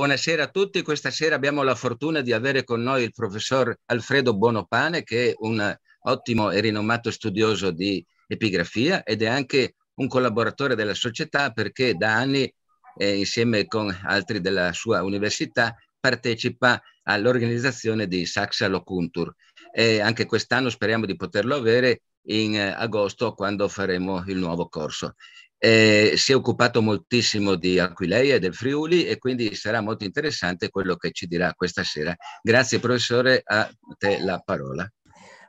Buonasera a tutti, questa sera abbiamo la fortuna di avere con noi il professor Alfredo Bonopane che è un ottimo e rinomato studioso di epigrafia ed è anche un collaboratore della società perché da anni eh, insieme con altri della sua università partecipa all'organizzazione di Saxa Locuntur e anche quest'anno speriamo di poterlo avere in eh, agosto quando faremo il nuovo corso. Eh, si è occupato moltissimo di Aquileia e del Friuli e quindi sarà molto interessante quello che ci dirà questa sera. Grazie professore, a te la parola.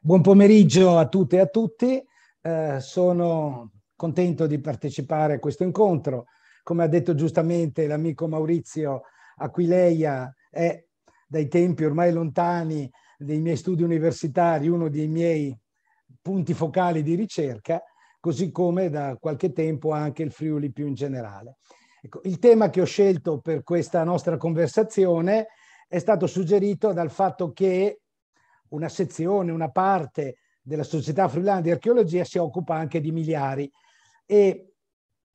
Buon pomeriggio a tutte e a tutti, eh, sono contento di partecipare a questo incontro. Come ha detto giustamente l'amico Maurizio, Aquileia è dai tempi ormai lontani dei miei studi universitari uno dei miei punti focali di ricerca così come da qualche tempo anche il Friuli più in generale. Ecco, il tema che ho scelto per questa nostra conversazione è stato suggerito dal fatto che una sezione, una parte della Società Friulana di Archeologia si occupa anche di miliari e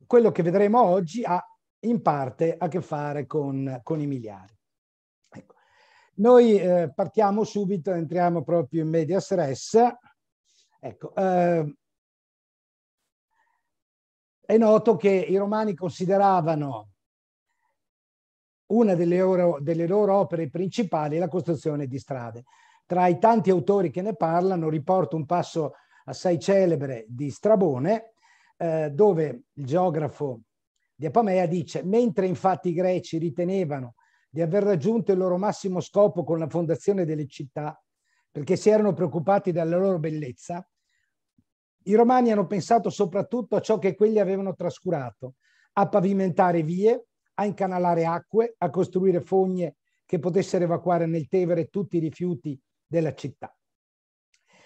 quello che vedremo oggi ha in parte a che fare con, con i miliari. Ecco. Noi eh, partiamo subito, entriamo proprio in medias res. Ecco, eh, è noto che i romani consideravano una delle loro, delle loro opere principali la costruzione di strade. Tra i tanti autori che ne parlano riporto un passo assai celebre di Strabone, eh, dove il geografo di Apamea dice mentre infatti i greci ritenevano di aver raggiunto il loro massimo scopo con la fondazione delle città, perché si erano preoccupati della loro bellezza, i romani hanno pensato soprattutto a ciò che quelli avevano trascurato, a pavimentare vie, a incanalare acque, a costruire fogne che potessero evacuare nel Tevere tutti i rifiuti della città.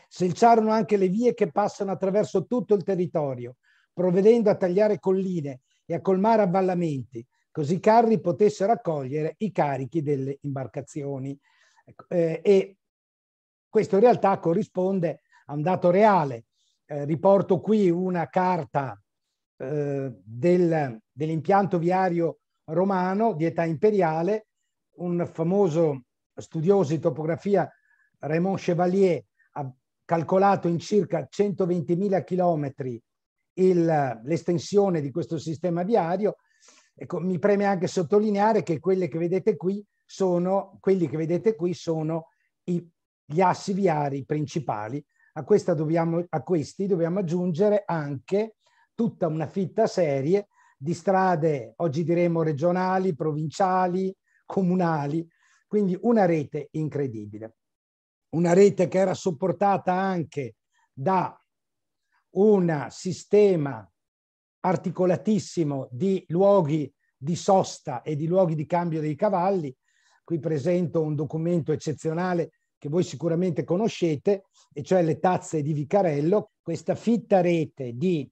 Selciarono anche le vie che passano attraverso tutto il territorio, provvedendo a tagliare colline e a colmare avvallamenti, così i carri potessero accogliere i carichi delle imbarcazioni. Ecco, eh, e questo in realtà corrisponde a un dato reale eh, riporto qui una carta eh, del, dell'impianto viario romano di età imperiale, un famoso studioso di topografia, Raymond Chevalier, ha calcolato in circa 120.000 chilometri l'estensione di questo sistema viario. Ecco, mi preme anche sottolineare che quelle che vedete qui sono, quelli che vedete qui sono i, gli assi viari principali a, dobbiamo, a questi dobbiamo aggiungere anche tutta una fitta serie di strade, oggi diremo regionali, provinciali, comunali, quindi una rete incredibile. Una rete che era supportata anche da un sistema articolatissimo di luoghi di sosta e di luoghi di cambio dei cavalli. Qui presento un documento eccezionale che voi sicuramente conoscete, e cioè le tazze di Vicarello, questa fitta rete di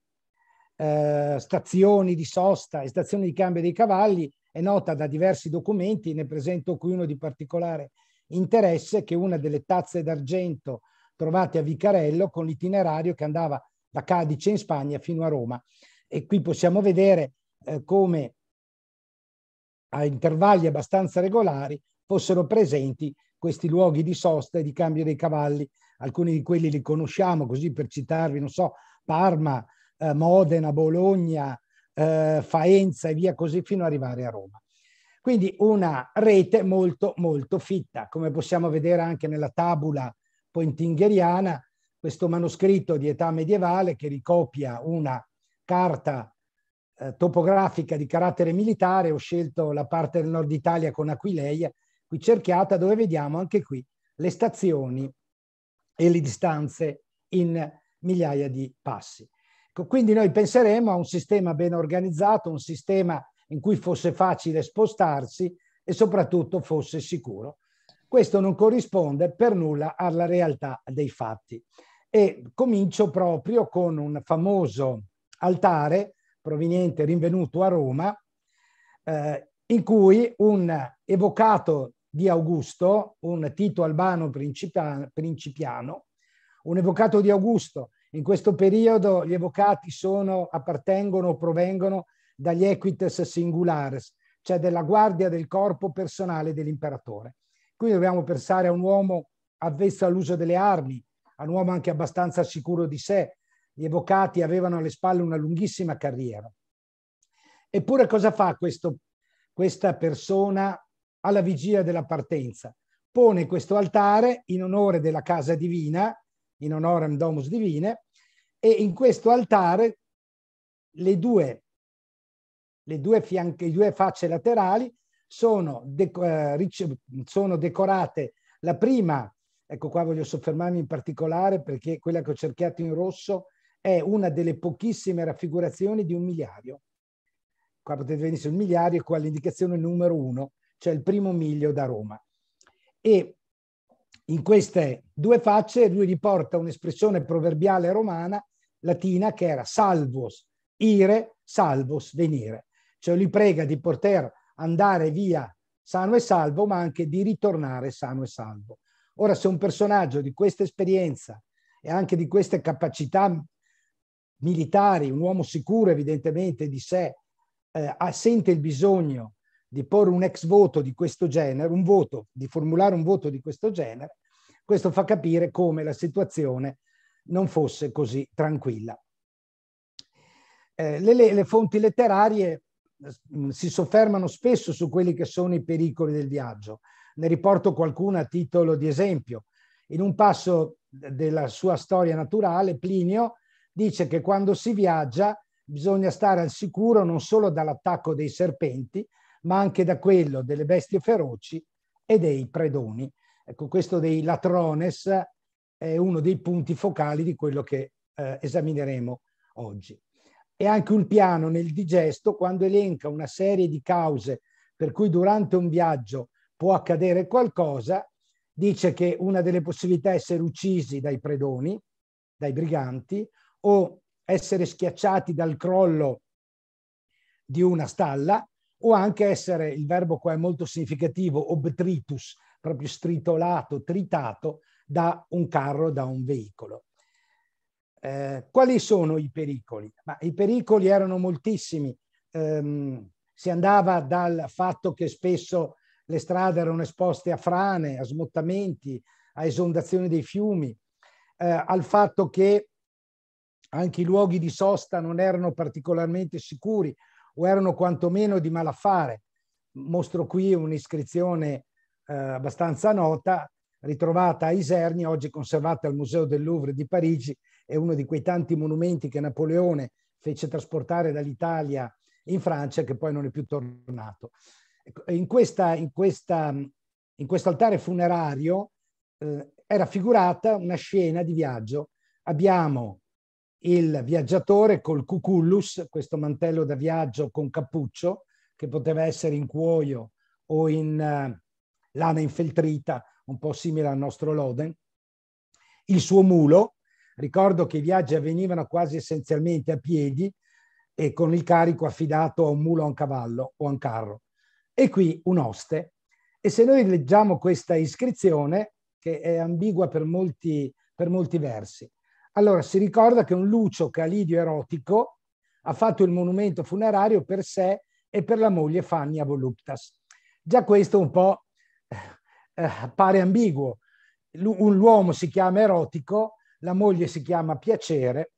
eh, stazioni di sosta e stazioni di cambio dei cavalli è nota da diversi documenti, ne presento qui uno di particolare interesse, che è una delle tazze d'argento trovate a Vicarello con l'itinerario che andava da Cadice in Spagna fino a Roma. E qui possiamo vedere eh, come a intervalli abbastanza regolari fossero presenti questi luoghi di sosta e di cambio dei cavalli. Alcuni di quelli li conosciamo, così per citarvi, non so, Parma, eh, Modena, Bologna, eh, Faenza e via così fino ad arrivare a Roma. Quindi una rete molto, molto fitta, come possiamo vedere anche nella tabula pointingheriana, questo manoscritto di età medievale che ricopia una carta eh, topografica di carattere militare. Ho scelto la parte del nord Italia con Aquileia, qui cerchiata, dove vediamo anche qui le stazioni e le distanze in migliaia di passi. Quindi noi penseremo a un sistema ben organizzato, un sistema in cui fosse facile spostarsi e soprattutto fosse sicuro. Questo non corrisponde per nulla alla realtà dei fatti. E comincio proprio con un famoso altare proveniente, rinvenuto a Roma, eh, in cui un evocato di Augusto, un Tito Albano principiano, un evocato di Augusto. In questo periodo gli evocati sono, appartengono o provengono dagli equites singulares, cioè della guardia del corpo personale dell'imperatore. Quindi dobbiamo pensare a un uomo avvezzo all'uso delle armi, a un uomo anche abbastanza sicuro di sé. Gli evocati avevano alle spalle una lunghissima carriera. Eppure cosa fa questo, questa persona alla vigilia della partenza? Pone questo altare in onore della casa divina, in honorem domus divine, e in questo altare le due, le due, fianche, le due facce laterali sono, deco eh, sono decorate. La prima, ecco qua voglio soffermarmi in particolare perché quella che ho cerchiato in rosso è una delle pochissime raffigurazioni di un miliario. Qua potete vedere il miliario, qua l'indicazione numero uno, cioè il primo miglio da Roma. E in queste due facce lui riporta un'espressione proverbiale romana latina che era salvos ire, salvos venire. Cioè lui prega di poter andare via sano e salvo, ma anche di ritornare sano e salvo. Ora, se un personaggio di questa esperienza e anche di queste capacità militari, un uomo sicuro evidentemente di sé, eh, sente il bisogno di porre un ex voto di questo genere, un voto, di formulare un voto di questo genere, questo fa capire come la situazione non fosse così tranquilla. Eh, le, le, fonti letterarie mm, si soffermano spesso su quelli che sono i pericoli del viaggio. Ne riporto qualcuno a titolo di esempio. In un passo della sua storia naturale, Plinio dice che quando si viaggia bisogna stare al sicuro non solo dall'attacco dei serpenti, ma anche da quello delle bestie feroci e dei predoni. Ecco, questo dei latrones è uno dei punti focali di quello che eh, esamineremo oggi. E anche un piano nel digesto, quando elenca una serie di cause per cui durante un viaggio può accadere qualcosa, dice che una delle possibilità è essere uccisi dai predoni, dai briganti, o essere schiacciati dal crollo di una stalla o anche essere, il verbo qua è molto significativo, obtritus, proprio stritolato, tritato da un carro, da un veicolo. Eh, quali sono i pericoli? Ma I pericoli erano moltissimi. Um, si andava dal fatto che spesso le strade erano esposte a frane, a smottamenti, a esondazioni dei fiumi, eh, al fatto che anche i luoghi di sosta non erano particolarmente sicuri o erano quantomeno di malaffare. Mostro qui un'iscrizione eh, abbastanza nota ritrovata a Iserni, oggi conservata al Museo del Louvre di Parigi, è uno di quei tanti monumenti che Napoleone fece trasportare dall'Italia in Francia che poi non è più tornato. Ecco, in, questa, in, questa, in questo altare funerario eh, è raffigurata una scena di viaggio. Abbiamo il viaggiatore col cucullus, questo mantello da viaggio con cappuccio, che poteva essere in cuoio o in uh, lana infeltrita, un po' simile al nostro Loden, il suo mulo, ricordo che i viaggi avvenivano quasi essenzialmente a piedi e con il carico affidato a un mulo a un cavallo o a un carro. E qui un oste. E se noi leggiamo questa iscrizione, che è ambigua per molti, per molti versi, allora si ricorda che un Lucio Calidio erotico ha fatto il monumento funerario per sé e per la moglie Fannia Voluptas. Già questo un po' eh, pare ambiguo. L'uomo si chiama erotico, la moglie si chiama piacere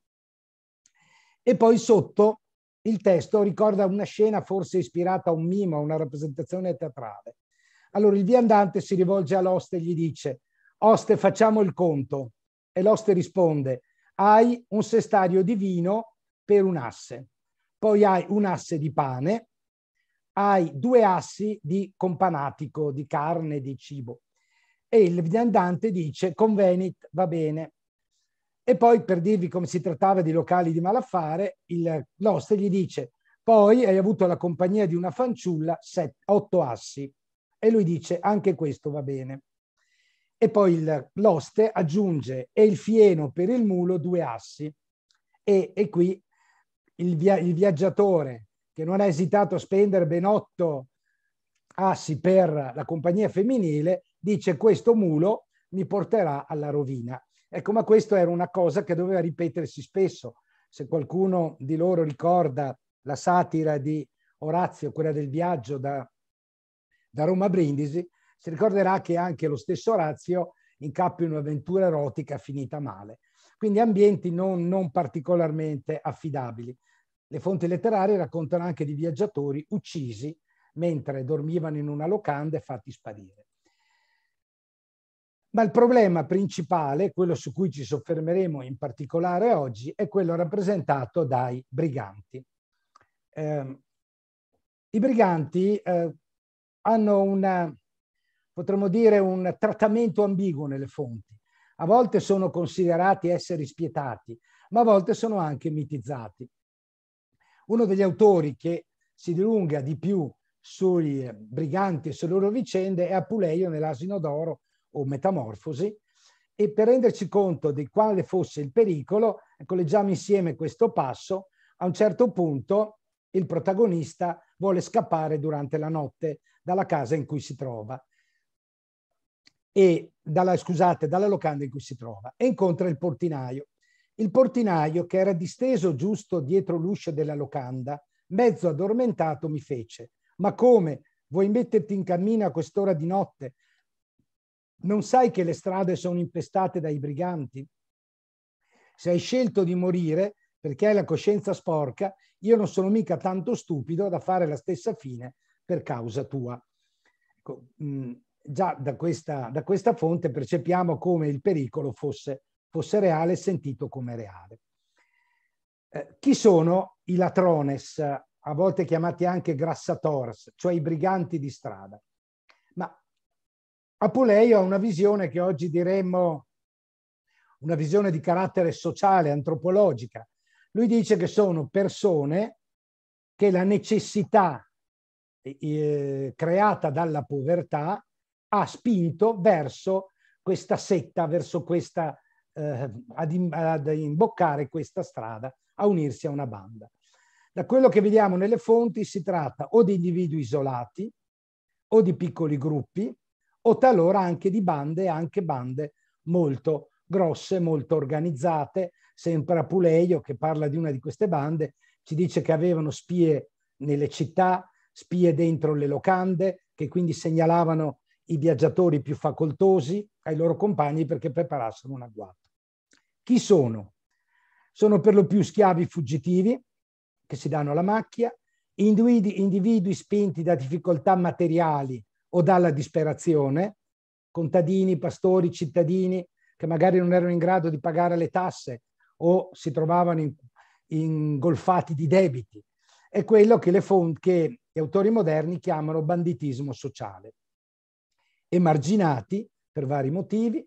e poi sotto il testo ricorda una scena forse ispirata a un mimo, a una rappresentazione teatrale. Allora il viandante si rivolge all'oste e gli dice, oste facciamo il conto. E l'oste risponde, hai un sestario di vino per un asse, poi hai un asse di pane, hai due assi di companatico, di carne, di cibo. E il viandante dice convenit, va bene. E poi per dirvi come si trattava di locali di malaffare, il, l'oste gli dice poi hai avuto la compagnia di una fanciulla, set, otto assi. E lui dice anche questo va bene. E poi il, l'oste aggiunge e il fieno per il mulo due assi. E, e qui il, via, il viaggiatore che non ha esitato a spendere ben otto assi per la compagnia femminile, dice questo mulo mi porterà alla rovina. Ecco, ma questo era una cosa che doveva ripetersi spesso. Se qualcuno di loro ricorda la satira di Orazio, quella del viaggio da, da Roma a Brindisi, si ricorderà che anche lo stesso Orazio incappa in un'avventura erotica finita male. Quindi ambienti non, non particolarmente affidabili. Le fonti letterarie raccontano anche di viaggiatori uccisi mentre dormivano in una locanda e fatti sparire. Ma il problema principale, quello su cui ci soffermeremo in particolare oggi, è quello rappresentato dai briganti. Eh, I briganti eh, hanno una, potremmo dire, un trattamento ambiguo nelle fonti. A volte sono considerati esseri spietati, ma a volte sono anche mitizzati. Uno degli autori che si dilunga di più sui briganti e sulle loro vicende è Apuleio nell'Asino d'Oro o Metamorfosi e per renderci conto di quale fosse il pericolo, ecco, leggiamo insieme questo passo. A un certo punto il protagonista vuole scappare durante la notte dalla casa in cui si trova e dalla, scusate, dalla locanda in cui si trova e incontra il portinaio. Il portinaio, che era disteso giusto dietro l'uscio della locanda, mezzo addormentato, mi fece: Ma come? Vuoi metterti in cammino a quest'ora di notte? Non sai che le strade sono impestate dai briganti? Se hai scelto di morire perché hai la coscienza sporca, io non sono mica tanto stupido da fare la stessa fine per causa tua. Ecco, mh, già da questa, da questa, fonte percepiamo come il pericolo fosse, fosse reale, sentito come reale. Eh, chi sono i latrones, a volte chiamati anche grassators, cioè i briganti di strada? Ma Apuleio ha una visione che oggi diremmo una visione di carattere sociale, antropologica. Lui dice che sono persone che la necessità eh, creata dalla povertà ha spinto verso questa setta, verso questa, eh, ad, ad imboccare questa strada, a unirsi a una banda. Da quello che vediamo nelle fonti si tratta o di individui isolati o di piccoli gruppi o talora anche di bande, anche bande molto grosse, molto organizzate. Sempre Apuleio, che parla di una di queste bande, ci dice che avevano spie nelle città, spie dentro le locande, che quindi segnalavano i viaggiatori più facoltosi ai loro compagni perché preparassero un agguato. Chi sono? Sono per lo più schiavi fuggitivi che si danno la macchia, individui, individui spinti da difficoltà materiali o dalla disperazione, contadini, pastori, cittadini che magari non erano in grado di pagare le tasse o si trovavano in, ingolfati di debiti. È quello che, le fonti, che gli autori moderni chiamano banditismo sociale emarginati per vari motivi,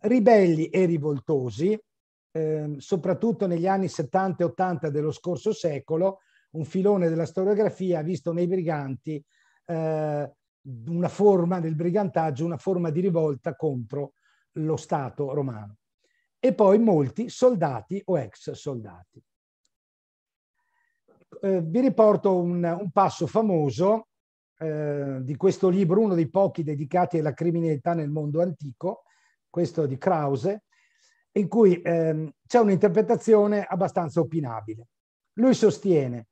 ribelli e rivoltosi, eh, soprattutto negli anni 70 e 80 dello scorso secolo, un filone della storiografia ha visto nei briganti eh, una forma del brigantaggio, una forma di rivolta contro lo Stato romano. E poi molti soldati o ex soldati. Eh, vi riporto un, un passo famoso eh, di questo libro, uno dei pochi dedicati alla criminalità nel mondo antico, questo di Krause, in cui ehm, c'è un'interpretazione abbastanza opinabile. Lui sostiene,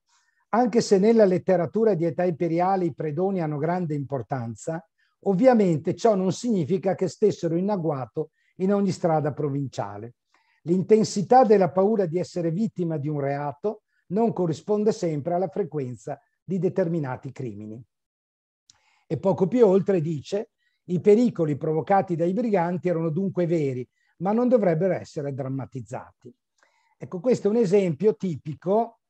anche se nella letteratura di età imperiale i predoni hanno grande importanza, ovviamente ciò non significa che stessero in agguato in ogni strada provinciale. L'intensità della paura di essere vittima di un reato non corrisponde sempre alla frequenza di determinati crimini e poco più oltre dice i pericoli provocati dai briganti erano dunque veri, ma non dovrebbero essere drammatizzati. Ecco, questo è un esempio tipico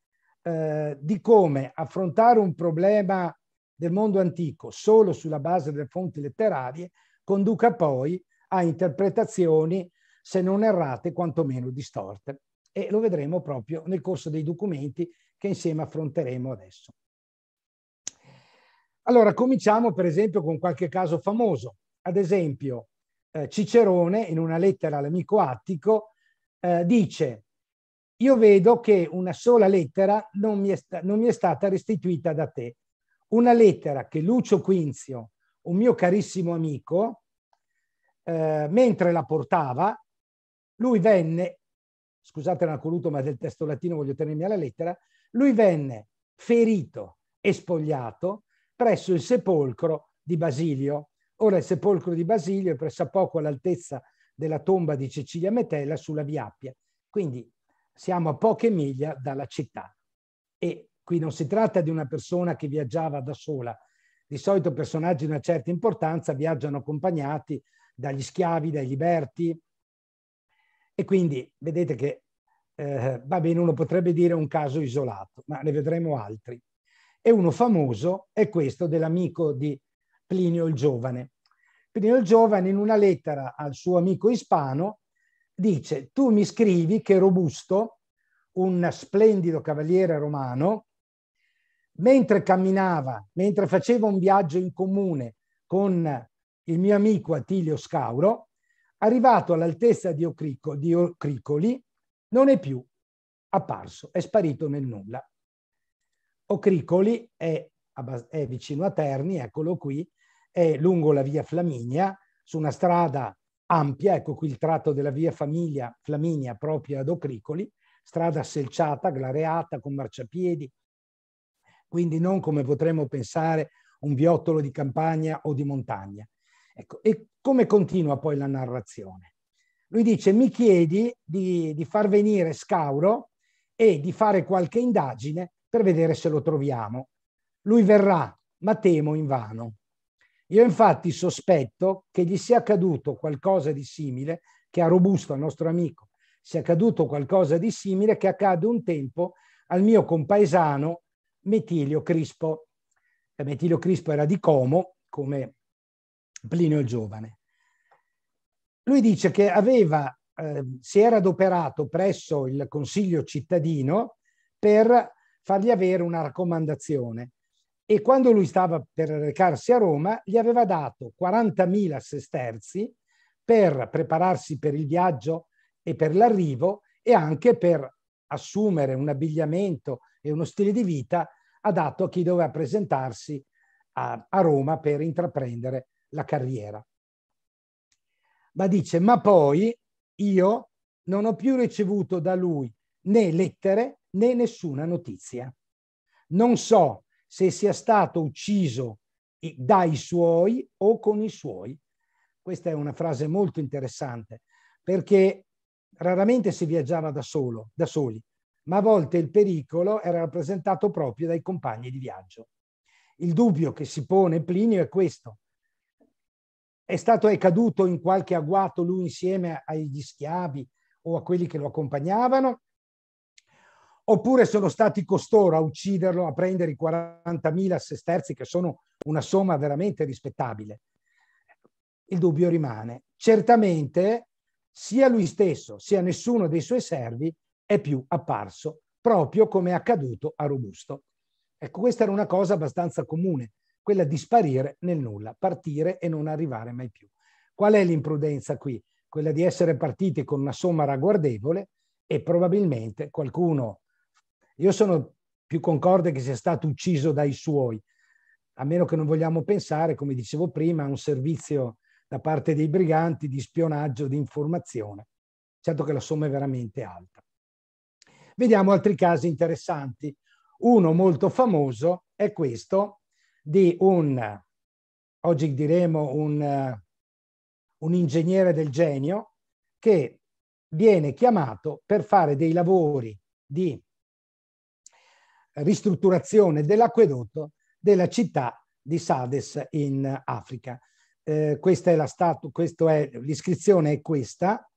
eh, di come affrontare un problema del mondo antico solo sulla base delle fonti letterarie conduca poi a interpretazioni, se non errate, quantomeno distorte. E lo vedremo proprio nel corso dei documenti che insieme affronteremo adesso. Allora, cominciamo per esempio con qualche caso famoso. Ad esempio, eh, Cicerone, in una lettera all'amico Attico, eh, dice io vedo che una sola lettera non mi, non mi, è stata restituita da te. Una lettera che Lucio Quinzio, un mio carissimo amico, eh, mentre la portava, lui venne, scusate l'anacoluto ma del testo latino voglio tenermi alla lettera, lui venne ferito e spogliato presso il sepolcro di Basilio. Ora il sepolcro di Basilio è pressappoco all'altezza della tomba di Cecilia Metella sulla Via Appia. Quindi siamo a poche miglia dalla città. E qui non si tratta di una persona che viaggiava da sola. Di solito personaggi di una certa importanza viaggiano accompagnati dagli schiavi, dai liberti. E quindi vedete che eh, va bene, uno potrebbe dire un caso isolato, ma ne vedremo altri. E uno famoso è questo dell'amico di Plinio il Giovane. Plinio il Giovane in una lettera al suo amico ispano dice tu mi scrivi che Robusto, un splendido cavaliere romano, mentre camminava, mentre faceva un viaggio in comune con il mio amico Attilio Scauro, arrivato all'altezza di, di Ocricoli, non è più apparso, è sparito nel nulla. Ocricoli è, è vicino a Terni, eccolo qui, è lungo la via Flaminia, su una strada ampia, ecco qui il tratto della via Famiglia Flaminia proprio ad Ocricoli, strada selciata, glareata, con marciapiedi, quindi non come potremmo pensare un viottolo di campagna o di montagna. Ecco, e come continua poi la narrazione? Lui dice, mi chiedi di, di far venire Scauro e di fare qualche indagine per vedere se lo troviamo. Lui verrà, ma temo invano. Io infatti sospetto che gli sia accaduto qualcosa di simile, che a Robusto, al nostro amico, sia accaduto qualcosa di simile che accade un tempo al mio compaesano Metilio Crispo. Metilio Crispo era di Como, come Plinio il Giovane. Lui dice che aveva, eh, si era adoperato presso il Consiglio cittadino per fargli avere una raccomandazione e quando lui stava per recarsi a Roma gli aveva dato 40.000 sesterzi per prepararsi per il viaggio e per l'arrivo e anche per assumere un abbigliamento e uno stile di vita adatto a chi doveva presentarsi a, a Roma per intraprendere la carriera. Ma dice, ma poi io non ho più ricevuto da lui né lettere né nessuna notizia. Non so se sia stato ucciso dai suoi o con i suoi. Questa è una frase molto interessante perché raramente si viaggiava da solo, da soli, ma a volte il pericolo era rappresentato proprio dai compagni di viaggio. Il dubbio che si pone Plinio è questo. È stato è caduto in qualche agguato lui insieme agli schiavi o a quelli che lo accompagnavano? Oppure sono stati costoro a ucciderlo, a prendere i 40.000 sesterzi, che sono una somma veramente rispettabile? Il dubbio rimane. Certamente sia lui stesso sia nessuno dei suoi servi è più apparso, proprio come è accaduto a Robusto. Ecco, questa era una cosa abbastanza comune, quella di sparire nel nulla, partire e non arrivare mai più. Qual è l'imprudenza qui? Quella di essere partiti con una somma ragguardevole e probabilmente qualcuno, io sono più concorde che sia stato ucciso dai suoi, a meno che non vogliamo pensare, come dicevo prima, a un servizio da parte dei briganti di spionaggio, di informazione. Certo che la somma è veramente alta. Vediamo altri casi interessanti. Uno molto famoso è questo di un, oggi diremo un, un ingegnere del genio che viene chiamato per fare dei lavori di ristrutturazione dell'acquedotto della città di Sades in Africa. Eh, questa è la statu- l'iscrizione è questa,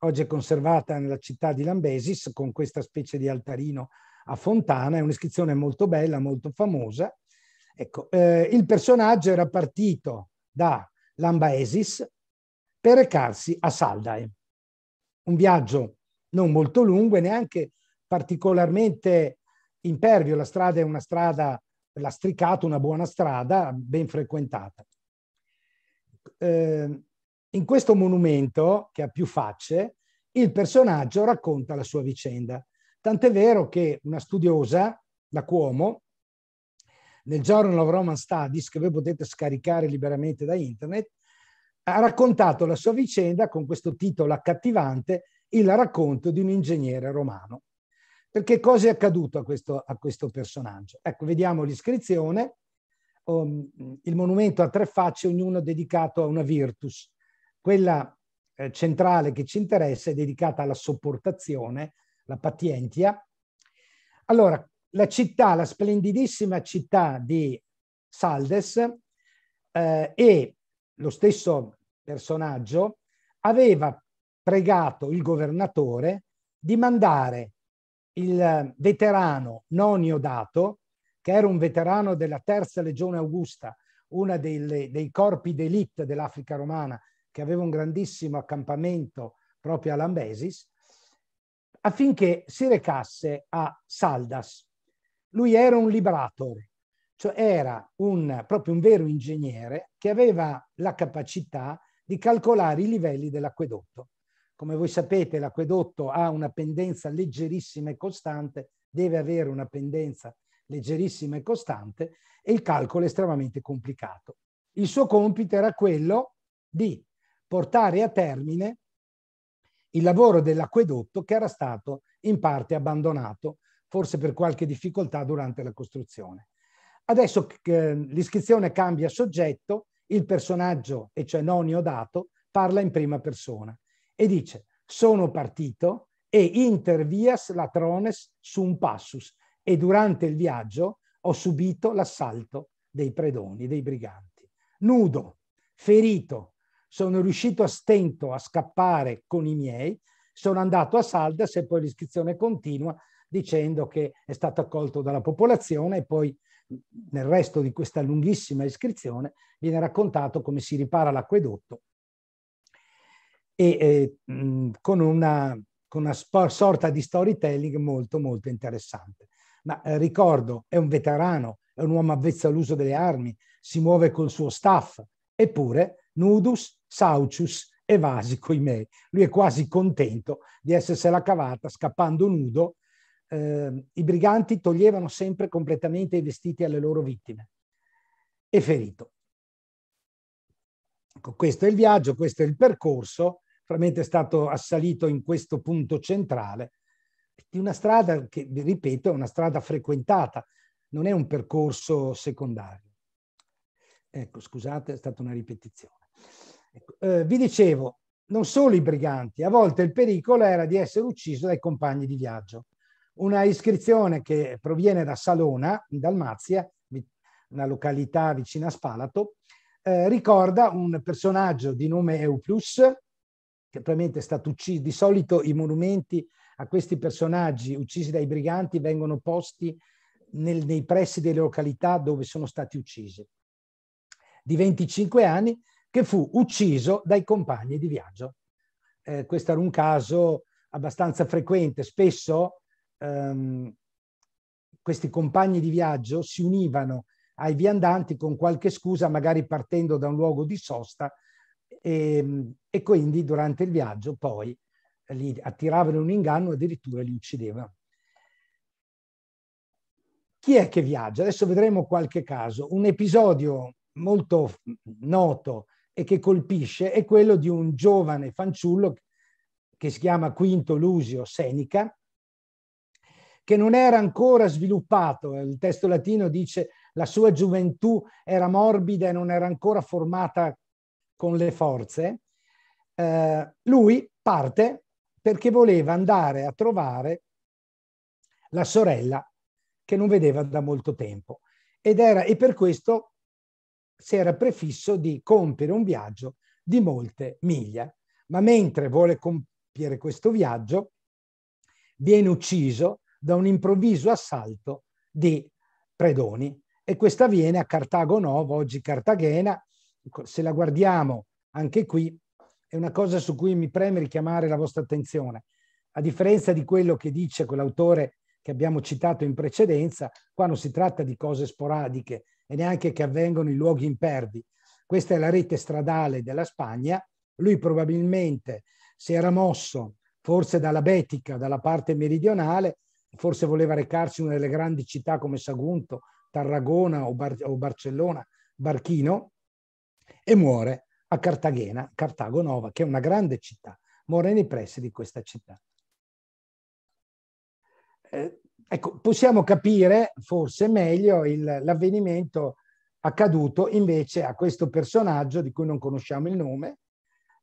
oggi è conservata nella città di Lambesis con questa specie di altarino a fontana, è un'iscrizione molto bella, molto famosa. Ecco, eh, il personaggio era partito da Lambaesis per recarsi a Saldae. Un viaggio non molto lungo e neanche particolarmente impervio, la strada è una strada lastricata, una buona strada, ben frequentata. Eh, in questo monumento, che ha più facce, il personaggio racconta la sua vicenda. Tant'è vero che una studiosa da Cuomo, nel Journal of Roman Studies, che voi potete scaricare liberamente da internet, ha raccontato la sua vicenda con questo titolo accattivante, Il racconto di un ingegnere romano. Perché cosa è accaduto a questo, a questo personaggio? Ecco, vediamo l'iscrizione, um, il monumento a tre facce, ognuno dedicato a una virtus. Quella eh, centrale che ci interessa è dedicata alla sopportazione, la patientia. Allora, la città, la splendidissima città di Saldes eh, e lo stesso personaggio aveva pregato il governatore di mandare il veterano Nonio Dato, che era un veterano della terza legione Augusta, una dei, corpi d'elite dell'Africa romana, che aveva un grandissimo accampamento proprio a Lambesis, affinché si recasse a Saldas. Lui era un librator, cioè era un, proprio un vero ingegnere che aveva la capacità di calcolare i livelli dell'acquedotto. Come voi sapete, l'acquedotto ha una pendenza leggerissima e costante, deve avere una pendenza leggerissima e costante e il calcolo è estremamente complicato. Il suo compito era quello di portare a termine il lavoro dell'acquedotto che era stato in parte abbandonato, forse per qualche difficoltà durante la costruzione. Adesso eh, l'iscrizione cambia soggetto, il personaggio, e cioè Nonio Dato, parla in prima persona e dice sono partito e inter vias latrones sum passus e durante il viaggio ho subito l'assalto dei predoni, dei briganti. Nudo, ferito, sono riuscito a stento a scappare con i miei, sono andato a Saldas e poi l'iscrizione continua dicendo che è stato accolto dalla popolazione e poi nel resto di questa lunghissima iscrizione viene raccontato come si ripara l'acquedotto e eh, con, una, con una sorta di storytelling molto molto interessante. Ma eh, ricordo, è un veterano, è un uomo avvezzo all'uso delle armi, si muove col suo staff, eppure nudus, saucius e vasi coi me. Lui è quasi contento di essersela cavata scappando nudo. Eh, I briganti toglievano sempre completamente i vestiti alle loro vittime. E ferito. Ecco, questo è il viaggio, questo è il percorso probabilmente è stato assalito in questo punto centrale di una strada che, ripeto, è una strada frequentata, non è un percorso secondario. Ecco, scusate, è stata una ripetizione. Ecco, eh, vi dicevo, non solo i briganti, a volte il pericolo era di essere ucciso dai compagni di viaggio. Una iscrizione che proviene da Salona, in Dalmazia, una località vicina a Spalato, eh, ricorda un personaggio di nome Euplus, che probabilmente è stato ucciso. Di solito i monumenti a questi personaggi uccisi dai briganti vengono posti nel, nei pressi delle località dove sono stati uccisi. Di 25 anni, che fu ucciso dai compagni di viaggio. Eh, questo era un caso abbastanza frequente. Spesso ehm, questi compagni di viaggio si univano ai viandanti con qualche scusa, magari partendo da un luogo di sosta e, ehm, e quindi durante il viaggio poi li attiravano un inganno e addirittura li uccidevano. Chi è che viaggia? Adesso vedremo qualche caso. Un episodio molto noto e che colpisce è quello di un giovane fanciullo che si chiama Quinto Lusio Seneca, che non era ancora sviluppato. Il testo latino dice la sua gioventù era morbida e non era ancora formata con le forze, eh, lui parte perché voleva andare a trovare la sorella che non vedeva da molto tempo ed era, e per questo si era prefisso di compiere un viaggio di molte miglia. Ma mentre vuole compiere questo viaggio, viene ucciso da un improvviso assalto di predoni e questo avviene a Cartago Novo, oggi Cartagena, se la guardiamo anche qui, è una cosa su cui mi preme richiamare la vostra attenzione. A differenza di quello che dice quell'autore che abbiamo citato in precedenza, qua non si tratta di cose sporadiche e neanche che avvengono in luoghi impervi. Questa è la rete stradale della Spagna. Lui probabilmente si era mosso forse dalla Betica, dalla parte meridionale, forse voleva recarsi in una delle grandi città come Sagunto, Tarragona o, Bar- o Barcellona, Barchino, e muore a Cartagena, Cartago Nova, che è una grande città, muore nei pressi di questa città. Eh, ecco, possiamo capire forse meglio il, l'avvenimento accaduto invece a questo personaggio di cui non conosciamo il nome,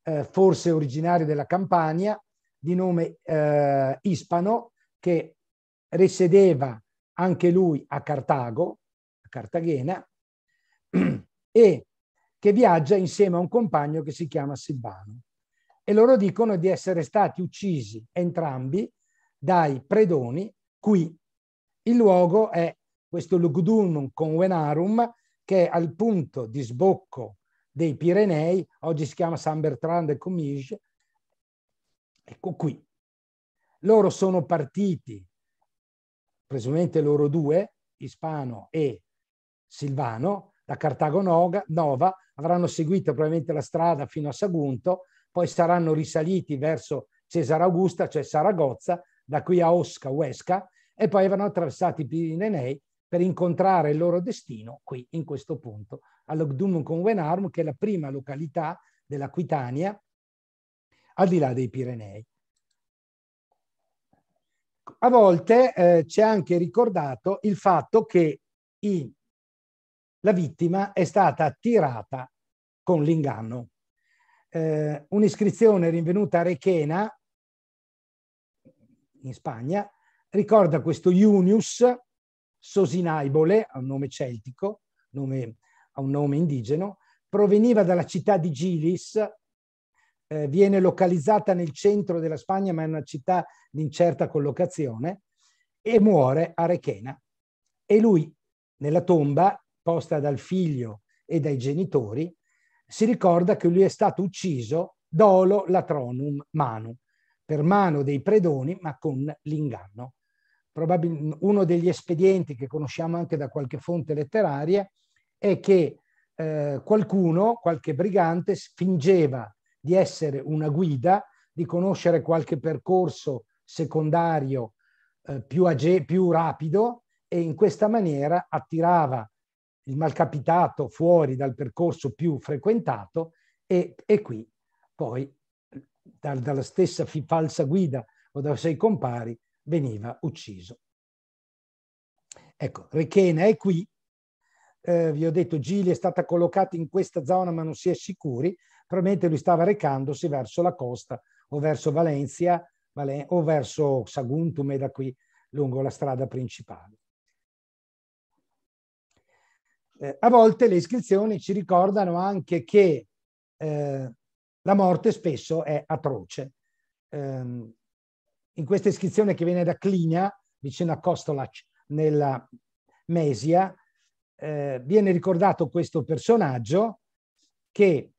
eh, forse originario della Campania, di nome eh, Ispano, che risiedeva anche lui a Cartago, a Cartagena, e che viaggia insieme a un compagno che si chiama Silvano. E loro dicono di essere stati uccisi entrambi dai predoni qui. Il luogo è questo Lugdunum Convenarum, che è al punto di sbocco dei Pirenei, oggi si chiama San Bertrand de Comige, Ecco qui. Loro sono partiti, presumibilmente loro due, Ispano e Silvano, da Cartago Nova, avranno seguito probabilmente la strada fino a Sagunto, poi saranno risaliti verso Cesare Augusta, cioè Saragozza, da qui a Osca, Huesca, e poi avranno attraversato i Pirenei per incontrare il loro destino qui, in questo punto, all'Ogdunum Convenarm, che è la prima località dell'Aquitania, al di là dei Pirenei. A volte eh, c'è anche ricordato il fatto che i, la vittima è stata attirata con l'inganno. Eh, un'iscrizione rinvenuta a Requena, in Spagna, ricorda questo Iunius Sosinaibole, ha un nome celtico, nome, ha un nome indigeno, proveniva dalla città di Gilis, eh, viene localizzata nel centro della Spagna, ma è una città di incerta collocazione, e muore a Requena. E lui, nella tomba posta dal figlio e dai genitori, si ricorda che lui è stato ucciso dolo latronum manu, per mano dei predoni, ma con l'inganno. Probabil- uno degli espedienti che conosciamo anche da qualche fonte letteraria è che eh, qualcuno, qualche brigante, fingeva di essere una guida, di conoscere qualche percorso secondario eh, più, age- più rapido e in questa maniera attirava il malcapitato fuori dal percorso più frequentato e, e qui poi da, dalla stessa falsa guida o da sei compari veniva ucciso. Ecco, Rechena è qui, eh, vi ho detto Gili è stata collocata in questa zona ma non si è sicuri, probabilmente lui stava recandosi verso la costa o verso Valencia Valen- o verso Saguntum e da qui lungo la strada principale. Eh, a volte le iscrizioni ci ricordano anche che eh, la morte spesso è atroce. Eh, in questa iscrizione che viene da Clinia, vicino a Kostolac, nella Mesia, eh, viene ricordato questo personaggio che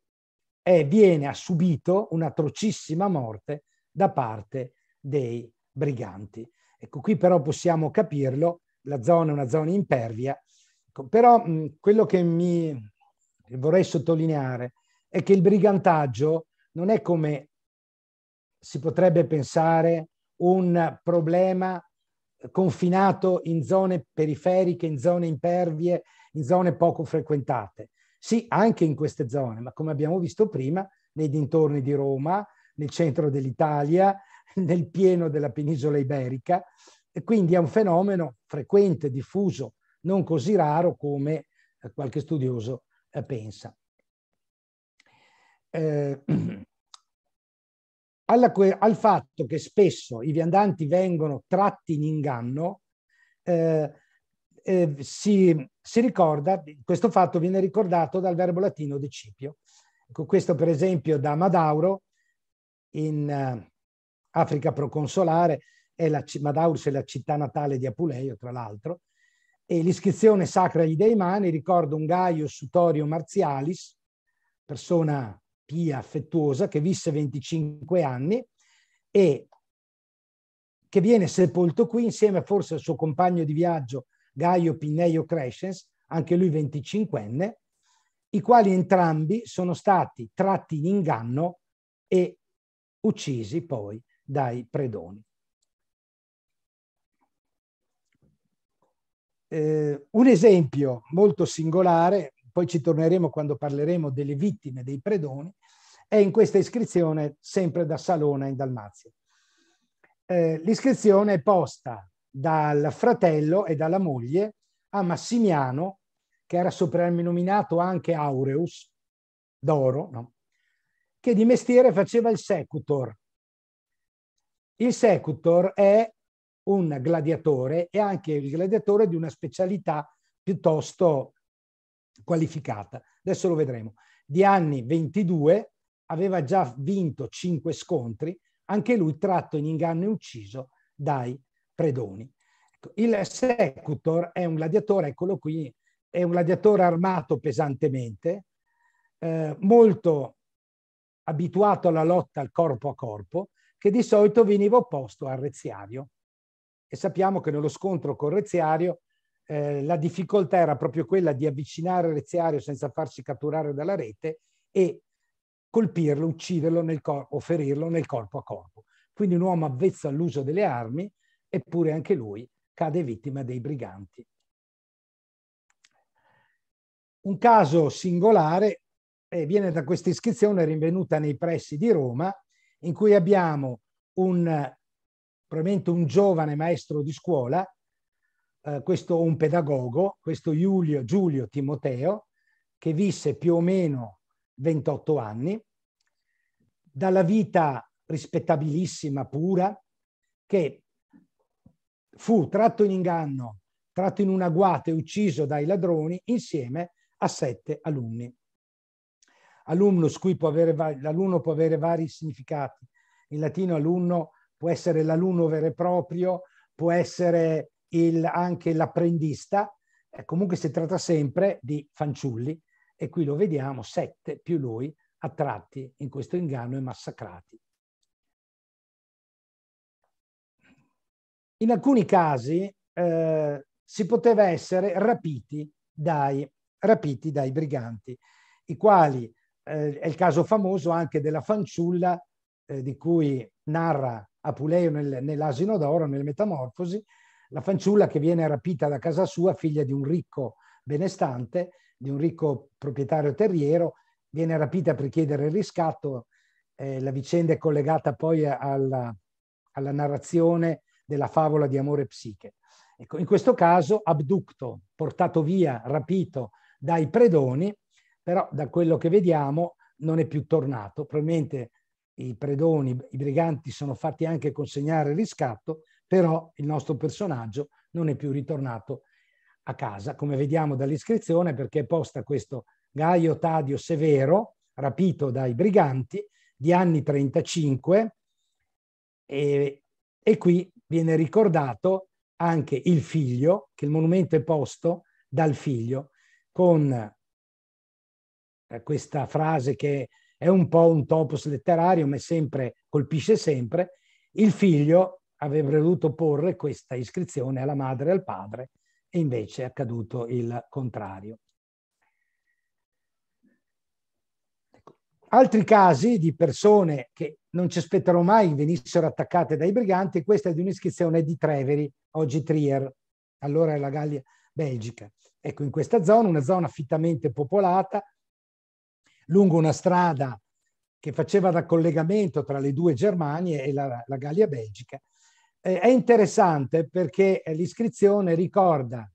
e viene, ha subito un'atrocissima morte da parte dei briganti. Ecco, qui però possiamo capirlo, la zona è una zona impervia, però mh, quello che mi vorrei sottolineare è che il brigantaggio non è come si potrebbe pensare un problema confinato in zone periferiche, in zone impervie, in zone poco frequentate. Sì, anche in queste zone, ma come abbiamo visto prima, nei dintorni di Roma, nel centro dell'Italia, nel pieno della penisola iberica, e quindi è un fenomeno frequente, diffuso, non così raro come eh, qualche studioso eh, pensa. Eh, alla, al fatto che spesso i viandanti vengono tratti in inganno, eh, eh, si, si, ricorda, questo fatto viene ricordato dal verbo latino decipio. Ecco, questo per esempio da Madauro in uh, Africa proconsolare, è la, Madaurus è la città natale di Apuleio, tra l'altro, l'iscrizione sacra agli dei mani ricorda un Gaio Sutorio Marzialis, persona pia, affettuosa, che visse 25 anni e che viene sepolto qui insieme forse al suo compagno di viaggio Gaio Pinneio Crescens, anche lui 25enne, i quali entrambi sono stati tratti in inganno e uccisi poi dai predoni. Eh, un esempio molto singolare, poi ci torneremo quando parleremo delle vittime dei predoni, è in questa iscrizione sempre da Salona in Dalmazia. Eh, l'iscrizione è posta dal fratello e dalla moglie a Massimiano, che era soprannominato anche Aureus, d'oro, no? che di mestiere faceva il secutor. Il secutor è un gladiatore e anche il gladiatore di una specialità piuttosto qualificata. Adesso lo vedremo. Di anni 22 aveva già vinto cinque scontri, anche lui tratto in inganno e ucciso dai predoni. Ecco, il secutor è un gladiatore, eccolo qui, è un gladiatore armato pesantemente, eh, molto abituato alla lotta al corpo a corpo, che di solito veniva opposto al reziario. E sappiamo che nello scontro con reziario eh, la difficoltà era proprio quella di avvicinare reziario senza farsi catturare dalla rete e colpirlo, ucciderlo nel o ferirlo nel corpo a corpo. Quindi un uomo avvezzo all'uso delle armi, eppure anche lui cade vittima dei briganti. Un caso singolare eh, viene da questa iscrizione rinvenuta nei pressi di Roma, in cui abbiamo un, probabilmente un giovane maestro di scuola, eh, questo un pedagogo, questo Giulio, Giulio Timoteo, che visse più o meno 28 anni, dalla vita rispettabilissima, pura, che fu tratto in inganno, tratto in un agguato e ucciso dai ladroni insieme a sette alunni. Alumnus, qui può avere, l'alunno può avere vari significati. In latino alunno può essere l'alunno vero e proprio, può essere il, anche l'apprendista, eh, comunque si tratta sempre di fanciulli e qui lo vediamo, sette più lui attratti in questo inganno e massacrati. In alcuni casi eh, si poteva essere rapiti dai, rapiti dai briganti, i quali, eh, è il caso famoso anche della fanciulla eh, di cui narra Apuleo nel, nell'Asino d'Oro, nelle Metamorfosi, la fanciulla che viene rapita da casa sua, figlia di un ricco benestante, di un ricco proprietario terriero, viene rapita per chiedere il riscatto. Eh, la vicenda è collegata poi alla, alla, narrazione della favola di amore psiche. Ecco, in questo caso abducto, portato via, rapito dai predoni, però da quello che vediamo non è più tornato. Probabilmente i predoni, i briganti sono fatti anche consegnare il riscatto, però il nostro personaggio non è più ritornato a casa, come vediamo dall'iscrizione, perché è posta questo Gaio Tadio Severo, rapito dai briganti, di anni 35, e, e qui viene ricordato anche il figlio, che il monumento è posto dal figlio, con eh, questa frase che è un po' un topos letterario, ma sempre, colpisce sempre, il figlio avrebbe dovuto porre questa iscrizione alla madre e al padre, e invece è accaduto il contrario. Altri casi di persone che non ci aspettano mai venissero attaccate dai briganti, questa è di un'iscrizione di Treveri, oggi Trier, allora è la Gallia belgica. Ecco, in questa zona, una zona fittamente popolata, lungo una strada che faceva da collegamento tra le due Germanie e la, la Gallia belgica, eh, è interessante perché l'iscrizione ricorda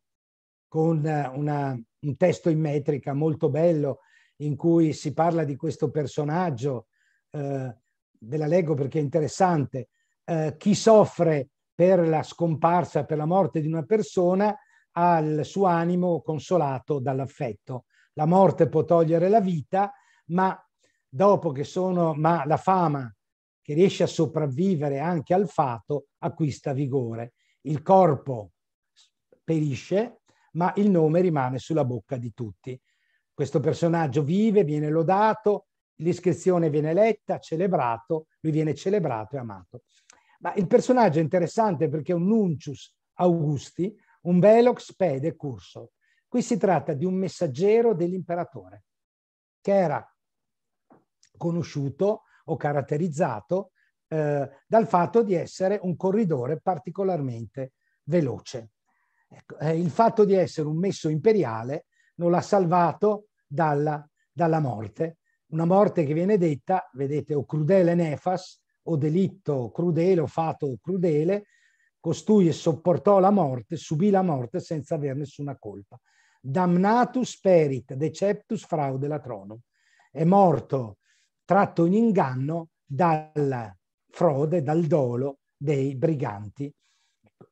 con una, un testo in metrica molto bello in cui si parla di questo personaggio, eh, ve la leggo perché è interessante, eh, chi soffre per la scomparsa, per la morte di una persona, ha il suo animo consolato dall'affetto. La morte può togliere la vita, ma dopo che sono, ma la fama che riesce a sopravvivere anche al fato, acquista vigore. Il corpo perisce, ma il nome rimane sulla bocca di tutti. Questo personaggio vive, viene lodato, l'iscrizione viene letta, celebrato, lui viene celebrato e amato. Ma il personaggio è interessante perché è un nuncius Augusti, un velox pede curso. Qui si tratta di un messaggero dell'imperatore che era conosciuto o caratterizzato eh, dal fatto di essere un corridore particolarmente veloce. Ecco, eh, il fatto di essere un messo imperiale non l'ha salvato dalla, dalla, morte, una morte che viene detta, vedete, o crudele nefas, o delitto crudele, o fato crudele, costui sopportò la morte, subì la morte senza aver nessuna colpa. Damnatus perit, deceptus fraude latronum. È morto tratto in inganno dalla frode, dal dolo dei briganti.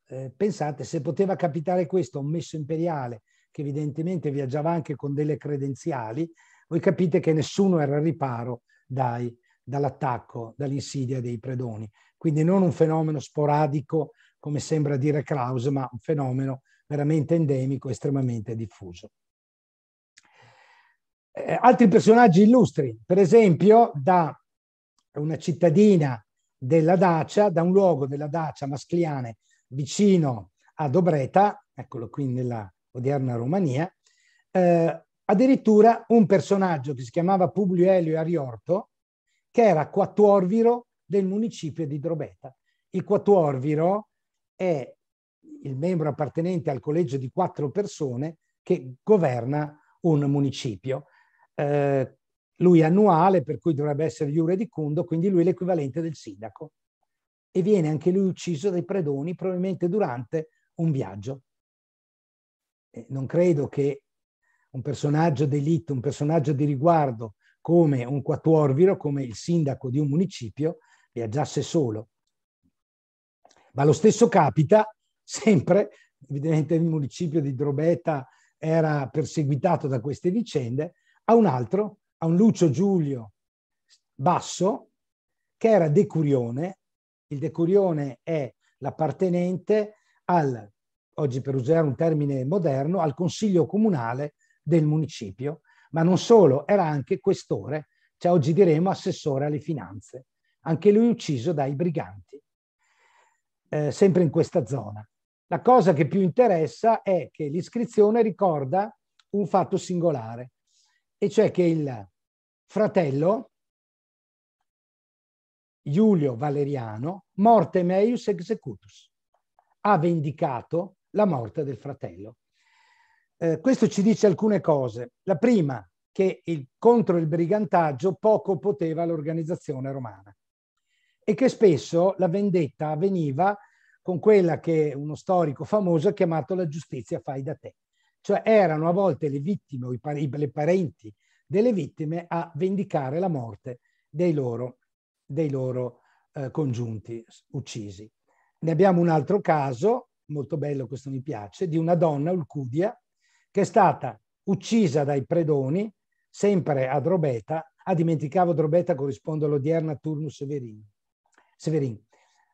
Eh, pensate, se poteva capitare questo a un messo imperiale che evidentemente viaggiava anche con delle credenziali, voi capite che nessuno era al riparo dai, dall'attacco, dall'insidia dei predoni. Quindi non un fenomeno sporadico, come sembra dire Krause, ma un fenomeno veramente endemico, estremamente diffuso. Eh, altri personaggi illustri, per esempio da una cittadina della Dacia, da un luogo della Dacia Mascliane vicino a Dobreta, eccolo qui nella odierna Romania, eh, addirittura un personaggio che si chiamava Publio Elio Ariorto, che era quattuorviro del municipio di Drobeta. Il quattuorviro è il membro appartenente al collegio di quattro persone che governa un municipio. Eh, lui è annuale, per cui dovrebbe essere Iure di Cundo, quindi lui è l'equivalente del sindaco. E viene anche lui ucciso dai predoni, probabilmente durante un viaggio. Eh, non credo che un personaggio d'elite, un personaggio di riguardo come un quattuorviro, come il sindaco di un municipio, viaggiasse solo. Ma lo stesso capita sempre, evidentemente il municipio di Drobeta era perseguitato da queste vicende, a un altro, a un Lucio Giulio Basso, che era decurione. Il decurione è l'appartenente al, oggi per usare un termine moderno, al consiglio comunale del municipio, ma non solo, era anche questore, cioè oggi diremo assessore alle finanze. Anche lui ucciso dai briganti, eh, sempre in questa zona. La cosa che più interessa è che l'iscrizione ricorda un fatto singolare, e cioè che il fratello Giulio Valeriano, morte meius executus, ha vendicato la morte del fratello. Eh, questo ci dice alcune cose. La prima, che il, contro il brigantaggio poco poteva l'organizzazione romana e che spesso la vendetta avveniva con quella che uno storico famoso ha chiamato la giustizia fai da te. Cioè erano a volte le vittime o i par- le parenti delle vittime a vendicare la morte dei loro, dei loro eh, congiunti uccisi. Ne abbiamo un altro caso, molto bello, questo mi piace, di una donna, Ulcudia, che è stata uccisa dai predoni, sempre a Drobeta, ah dimenticavo Drobeta corrisponde all'odierna Turnus Severin, Severin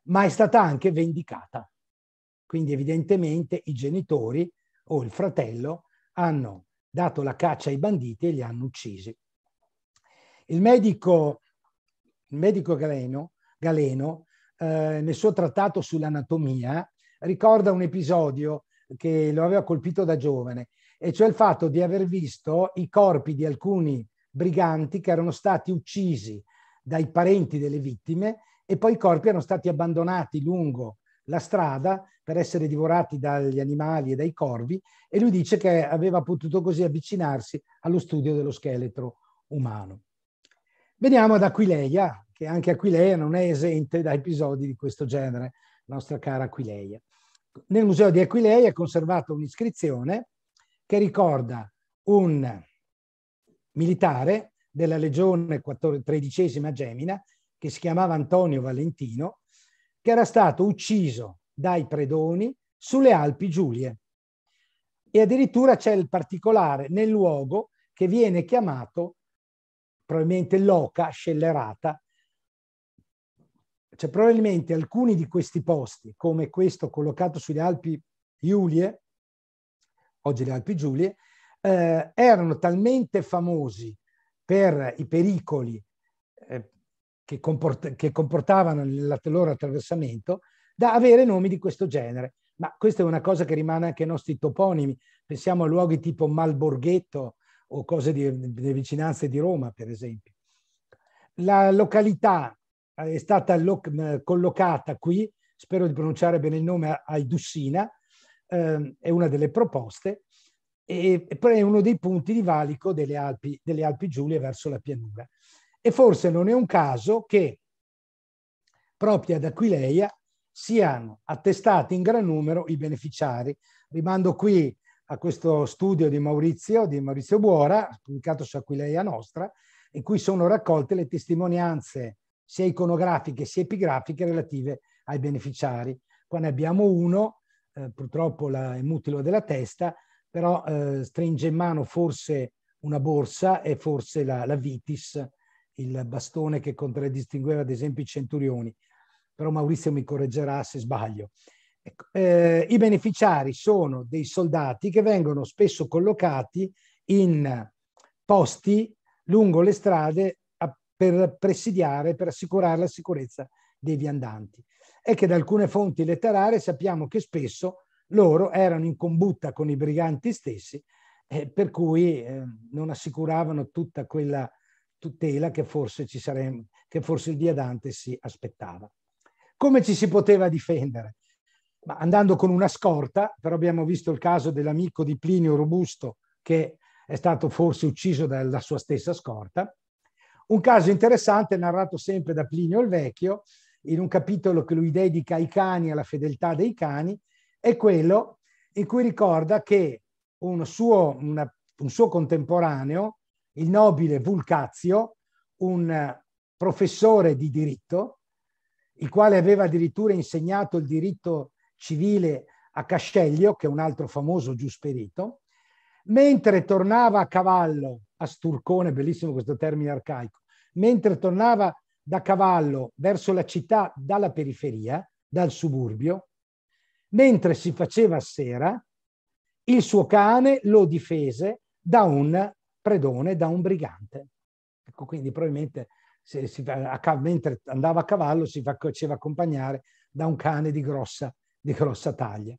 ma è stata anche vendicata. Quindi evidentemente i genitori o il fratello hanno dato la caccia ai banditi e li hanno uccisi. Il medico, il medico Galeno, Galeno eh, nel suo trattato sull'anatomia ricorda un episodio che lo aveva colpito da giovane, e cioè il fatto di aver visto i corpi di alcuni briganti che erano stati uccisi dai parenti delle vittime e poi i corpi erano stati abbandonati lungo la strada per essere divorati dagli animali e dai corvi e lui dice che aveva potuto così avvicinarsi allo studio dello scheletro umano. Veniamo ad Aquileia, che anche Aquileia non è esente da episodi di questo genere, nostra cara Aquileia. Nel museo di Aquileia è conservata un'iscrizione che ricorda un militare della legione tredicesima Gemina che si chiamava Antonio Valentino, che era stato ucciso dai predoni sulle Alpi Giulie. E addirittura c'è il particolare nel luogo che viene chiamato probabilmente l'oca scellerata. Cioè probabilmente alcuni di questi posti, come questo collocato sulle Alpi Giulie, oggi le Alpi Giulie, eh, erano talmente famosi per i pericoli eh, che, comport- che comportavano il loro attraversamento da avere nomi di questo genere. Ma questa è una cosa che rimane anche ai nostri toponimi. Pensiamo a luoghi tipo Malborghetto o cose di, vicinanze di Roma, per esempio. La località è stata lo- collocata qui, spero di pronunciare bene il nome, a Dussina, eh, è una delle proposte, e, e poi è uno dei punti di valico delle Alpi, delle Alpi Giulie verso la pianura. E forse non è un caso che proprio ad Aquileia siano attestati in gran numero i beneficiari. Rimando qui a questo studio di Maurizio, di Maurizio Buora, pubblicato su Aquileia Nostra, in cui sono raccolte le testimonianze sia iconografiche sia epigrafiche relative ai beneficiari. Qua ne abbiamo uno, eh, purtroppo la, è mutilo della testa, però eh, stringe in mano forse una borsa e forse la, la vitis, il bastone che contraddistingueva ad esempio i centurioni. Però Maurizio mi correggerà se sbaglio. Ecco, eh, I beneficiari sono dei soldati che vengono spesso collocati in posti lungo le strade a, per presidiare, per assicurare la sicurezza dei viandanti. E che da alcune fonti letterarie sappiamo che spesso loro erano in combutta con i briganti stessi, eh, per cui eh, non assicuravano tutta quella tutela che forse, saremmo, che forse il viandante si aspettava. Come ci si poteva difendere? Ma andando con una scorta, però abbiamo visto il caso dell'amico di Plinio Robusto che è stato forse ucciso dalla sua stessa scorta. Un caso interessante narrato sempre da Plinio il Vecchio, in un capitolo che lui dedica ai cani, alla fedeltà dei cani, è quello in cui ricorda che un suo, una, un suo contemporaneo, il nobile Vulcazio, un professore di diritto, il quale aveva addirittura insegnato il diritto civile a Casceglio, che è un altro famoso giusperito, mentre tornava a cavallo a Sturcone, bellissimo questo termine arcaico, mentre tornava da cavallo verso la città dalla periferia, dal suburbio, mentre si faceva sera, il suo cane lo difese da un predone, da un brigante. Ecco, quindi probabilmente se si, a, mentre andava a cavallo si faceva accompagnare da un cane di grossa, di grossa taglia.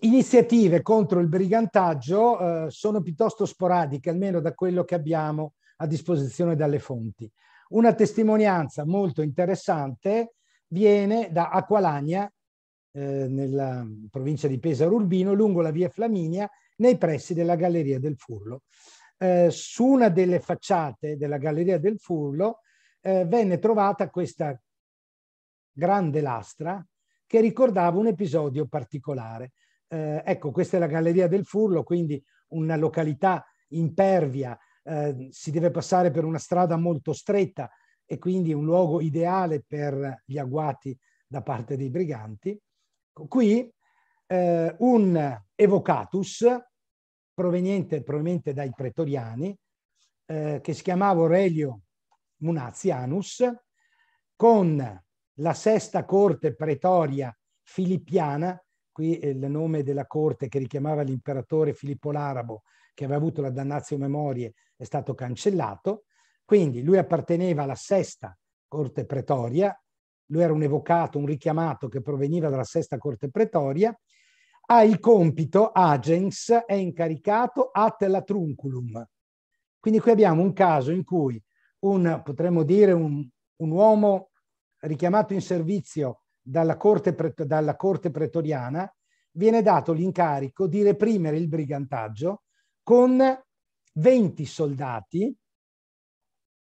Iniziative contro il brigantaggio eh, sono piuttosto sporadiche, almeno da quello che abbiamo a disposizione dalle fonti. Una testimonianza molto interessante viene da Aqualagna, eh, nella provincia di Pesaro Urbino, lungo la via Flaminia, nei pressi della Galleria del Furlo. Eh, su una delle facciate della Galleria del Furlo eh, venne trovata questa grande lastra che ricordava un episodio particolare. Eh, ecco, questa è la Galleria del Furlo, quindi una località impervia, eh, si deve passare per una strada molto stretta e quindi un luogo ideale per gli agguati da parte dei briganti. Qui eh, un evocatus proveniente probabilmente dai pretoriani, eh, che si chiamava Aurelio Munatianus, con la sesta corte pretoria filippiana, qui è il nome della corte che richiamava l'imperatore Filippo l'Arabo, che aveva avuto la dannazio memorie, è stato cancellato. Quindi lui apparteneva alla sesta corte pretoria, lui era un evocato, un richiamato che proveniva dalla sesta corte pretoria, ha il compito, agens, è incaricato at la trunculum. Quindi qui abbiamo un caso in cui un, potremmo dire, un, un uomo richiamato in servizio dalla corte, dalla corte pretoriana viene dato l'incarico di reprimere il brigantaggio con 20 soldati,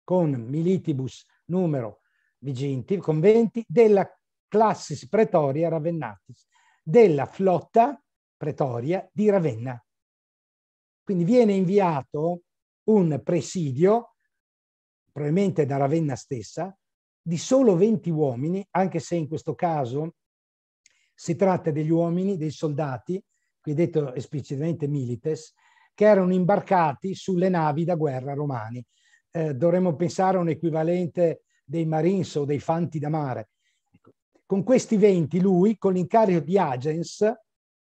con militibus numero vigenti, con 20, della classis pretoria Ravennatis, della flotta pretoria di Ravenna. Quindi viene inviato un presidio, probabilmente da Ravenna stessa, di solo 20 uomini, anche se in questo caso si tratta degli uomini, dei soldati, qui detto esplicitamente milites, che erano imbarcati sulle navi da guerra romani. Eh, dovremmo pensare a un equivalente dei Marines o dei Fanti da mare. Con questi 20 lui, con l'incarico di agens,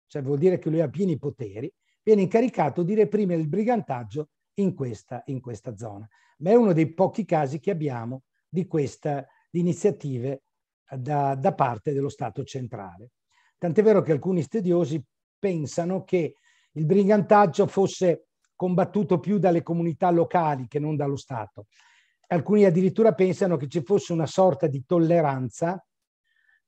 cioè vuol dire che lui ha pieni poteri, viene incaricato di reprimere il brigantaggio in questa, in questa zona. Ma è uno dei pochi casi che abbiamo di queste iniziative da, da parte dello Stato centrale. Tant'è vero che alcuni studiosi pensano che il brigantaggio fosse combattuto più dalle comunità locali che non dallo Stato. Alcuni addirittura pensano che ci fosse una sorta di tolleranza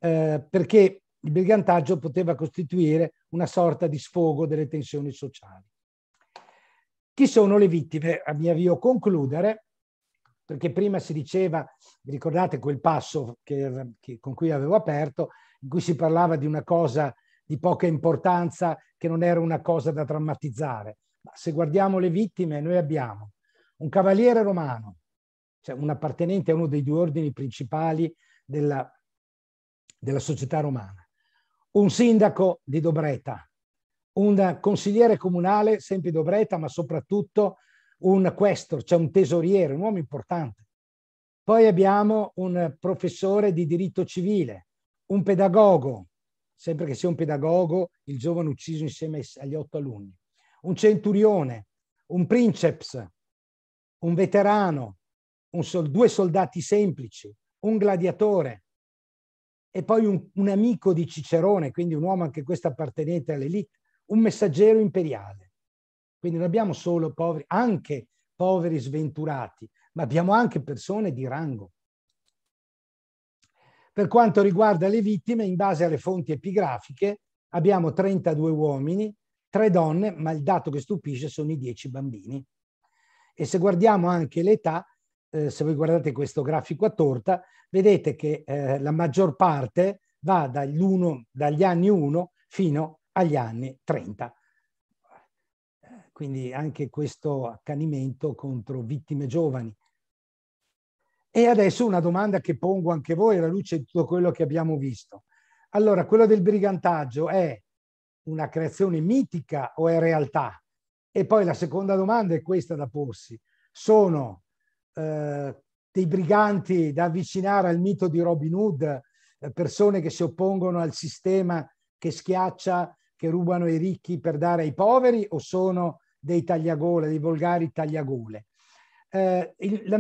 eh, perché il brigantaggio poteva costituire una sorta di sfogo delle tensioni sociali. Chi sono le vittime? Mi avvio a concludere. perché prima si diceva, vi ricordate quel passo che, che, con cui avevo aperto, in cui si parlava di una cosa di poca importanza, che non era una cosa da drammatizzare. Ma se guardiamo le vittime, noi abbiamo un cavaliere romano, cioè un appartenente a uno dei due ordini principali della, della società romana, un sindaco di Dobreta, un consigliere comunale, sempre Dobreta, ma soprattutto un questor, cioè un tesoriere, un uomo importante. Poi abbiamo un professore di diritto civile, un pedagogo, sempre che sia un pedagogo, il giovane ucciso insieme agli otto alunni, un centurione, un princeps, un veterano, un sol- due soldati semplici, un gladiatore e poi un, un amico di Cicerone, quindi un uomo anche questo appartenente all'elite, un messaggero imperiale. Quindi non abbiamo solo poveri, anche poveri sventurati, ma abbiamo anche persone di rango. Per quanto riguarda le vittime, in base alle fonti epigrafiche, abbiamo 32 uomini, 3 donne, ma il dato che stupisce sono i 10 bambini. E se guardiamo anche l'età, eh, se voi guardate questo grafico a torta, vedete che eh, la maggior parte va dagli anni 1 fino agli anni 30. Quindi anche questo accanimento contro vittime giovani. E adesso una domanda che pongo anche voi alla luce di tutto quello che abbiamo visto. Allora, quello del brigantaggio è una creazione mitica o è realtà? E poi la seconda domanda è questa da porsi. Sono eh, dei briganti da avvicinare al mito di Robin Hood, eh, persone che si oppongono al sistema che schiaccia, che rubano ai ricchi per dare ai poveri o sono dei tagliagole, dei volgari tagliagole? Eh, la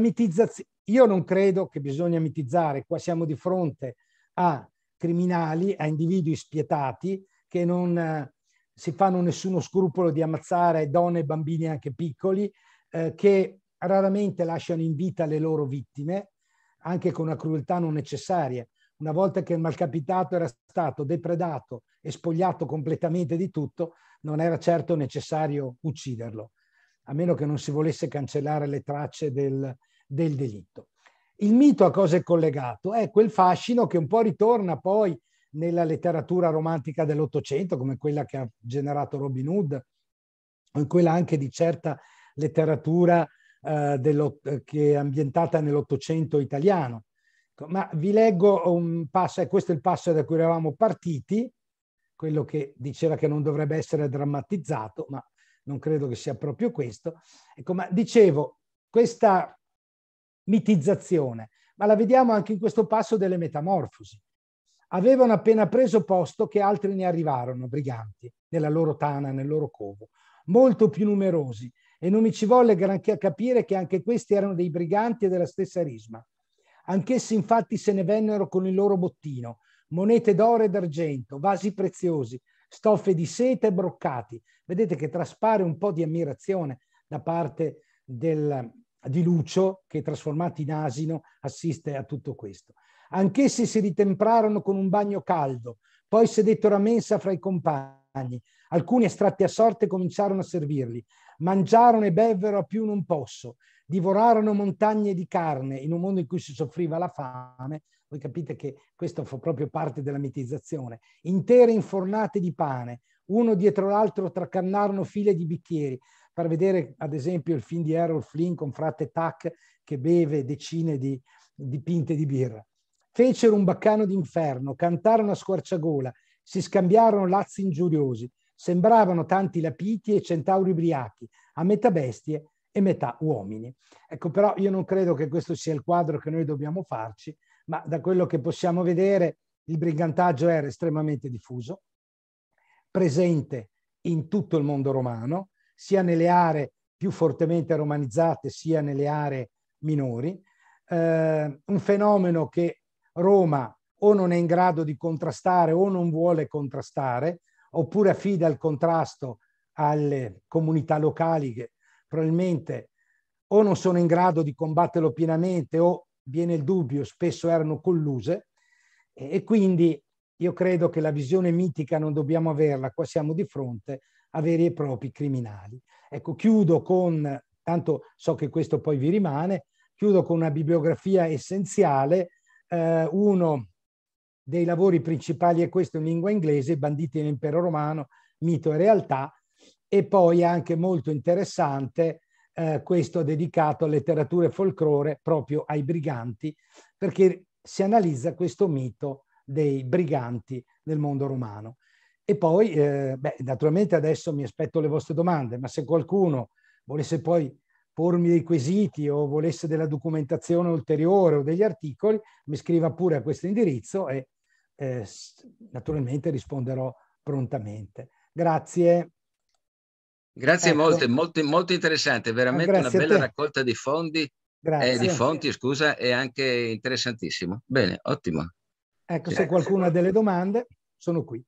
io non credo che bisogna mitizzare, qua siamo di fronte a criminali, a individui spietati che non eh, si fanno nessuno scrupolo di ammazzare donne e bambini anche piccoli, eh, che raramente lasciano in vita le loro vittime, anche con una crudeltà non necessaria. Una volta che il malcapitato era stato depredato e spogliato completamente di tutto, non era certo necessario ucciderlo, a meno che non si volesse cancellare le tracce del, del delitto. Il mito a cosa è collegato? È quel fascino che un po' ritorna poi nella letteratura romantica dell'Ottocento, come quella che ha generato Robin Hood, o in quella anche di certa letteratura eh, che è ambientata nell'Ottocento italiano. Ma vi leggo un passo, e questo è il passo da cui eravamo partiti, quello che diceva che non dovrebbe essere drammatizzato, ma non credo che sia proprio questo. Ecco, ma dicevo, questa mitizzazione, ma la vediamo anche in questo passo delle metamorfosi. Avevano appena preso posto che altri ne arrivarono, briganti, nella loro tana, nel loro covo, molto più numerosi, e non mi ci volle granché a capire che anche questi erano dei briganti della stessa risma. Anch'essi infatti se ne vennero con il loro bottino, monete d'oro e d'argento, vasi preziosi, stoffe di seta e broccati. Vedete che traspare un po' di ammirazione da parte del, di Lucio, che trasformato in asino assiste a tutto questo. Anch'essi si ritemprarono con un bagno caldo, poi sedettero a mensa fra i compagni. Alcuni estratti a sorte cominciarono a servirli, mangiarono e bevvero a più non posso, divorarono montagne di carne in un mondo in cui si soffriva la fame. Voi capite che questo fa proprio parte della mitizzazione. Intere infornate di pane, uno dietro l'altro tracannarono file di bicchieri, per vedere ad esempio il film di Errol Flynn con frate Tac che beve decine di, di pinte di birra. Fecero un baccano d'inferno, cantarono a squarciagola, si scambiarono lazzi ingiuriosi, sembravano tanti lapiti e centauri ubriachi, a metà bestie e metà uomini. Ecco, però io non credo che questo sia il quadro che noi dobbiamo farci, ma da quello che possiamo vedere il brigantaggio era estremamente diffuso, presente in tutto il mondo romano, sia nelle aree più fortemente romanizzate, sia nelle aree minori. Eh, un fenomeno che Roma o non è in grado di contrastare o non vuole contrastare, oppure affida il contrasto alle comunità locali che probabilmente o non sono in grado di combatterlo pienamente o viene il dubbio, spesso erano colluse e, quindi io credo che la visione mitica non dobbiamo averla, qua siamo di fronte a veri e propri criminali. Ecco, chiudo con, tanto so che questo poi vi rimane, chiudo con una bibliografia essenziale. Eh, uno dei lavori principali è questo in lingua inglese, Banditi nell'impero romano, mito e realtà, e poi anche molto interessante eh, questo dedicato a letteratura e folklore proprio ai briganti, perché si analizza questo mito dei briganti nel mondo romano. E poi, eh, beh, naturalmente adesso mi aspetto le vostre domande, ma se qualcuno volesse poi pormi dei quesiti o volesse della documentazione ulteriore o degli articoli, mi scriva pure a questo indirizzo e eh, naturalmente risponderò prontamente. Grazie. Grazie ecco. molte, molto, molto interessante, veramente una bella raccolta di fondi, eh, di fonti, scusa, e anche interessantissimo. Bene, ottimo. Ecco, se qualcuno ha delle domande, sono qui.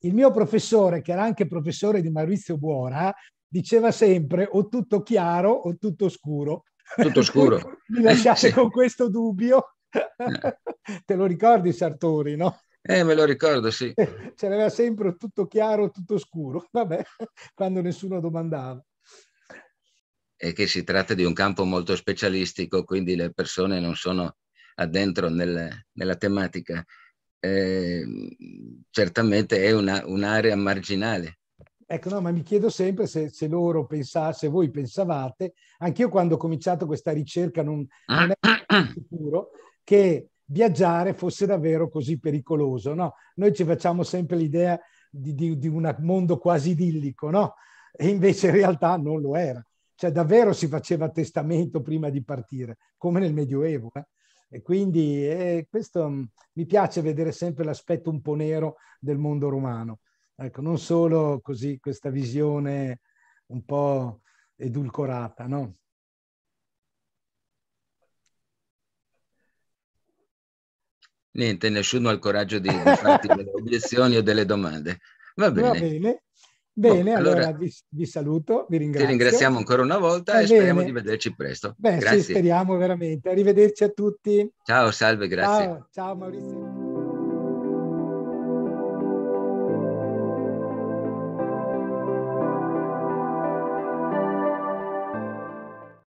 Il mio professore, che era anche professore di Maurizio Buora, diceva sempre o tutto chiaro o tutto scuro. Tutto scuro. Mi lasciate sì. con questo dubbio. Eh. Te lo ricordi Sartori, no? Eh, me lo ricordo, sì. Ce l'aveva sempre tutto chiaro, tutto scuro, vabbè, quando nessuno domandava. E che si tratta di un campo molto specialistico, quindi le persone non sono addentro nel, nella tematica. Eh, certamente è una, un'area marginale. Ecco, no, ma mi chiedo sempre se, se loro pensasse, voi pensavate, anch'io quando ho cominciato questa ricerca non, non ero sicuro che viaggiare fosse davvero così pericoloso. No? Noi ci facciamo sempre l'idea di, di, di un mondo quasi idillico, no? E invece in realtà non lo era. Cioè davvero si faceva testamento prima di partire, come nel Medioevo. Eh? E quindi eh, questo mm, mi piace vedere sempre l'aspetto un po' nero del mondo romano. Ecco, non solo così questa visione un po' edulcorata, no? Niente, nessuno ha il coraggio di, di farti delle obiezioni o delle domande. Va bene. Va bene. Bene, oh, allora, allora vi, vi, saluto, vi ringrazio. Ti ringraziamo ancora una volta Va e bene. speriamo di vederci presto. Beh, grazie. sì, speriamo veramente. Arrivederci a tutti. Ciao, salve, grazie. Ciao, ciao Maurizio.